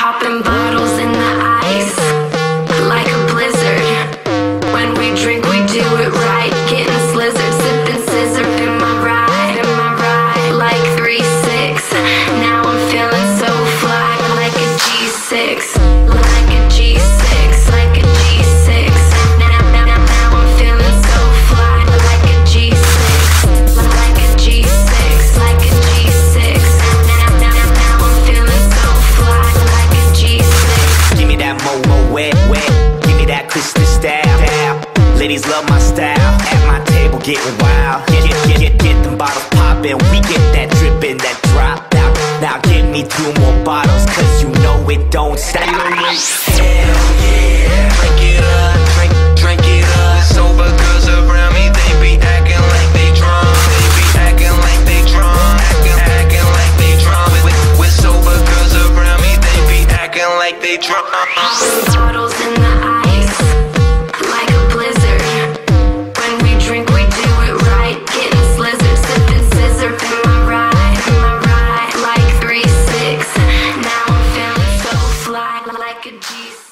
Popping bottles in love my style. At my table getting wild. Get get get get, get them bottles poppin'. We get that drippin', that drop out. Now give me two more bottles, cause you know it don't stop. Hell yeah, drink it up, drink, drink it up. Sober girls around me, they be acting like they drunk. They be acting like they drunk, acting, acting like they drunk. With, with sober girls around me, they be acting like they drunk. Bottles in the like a G.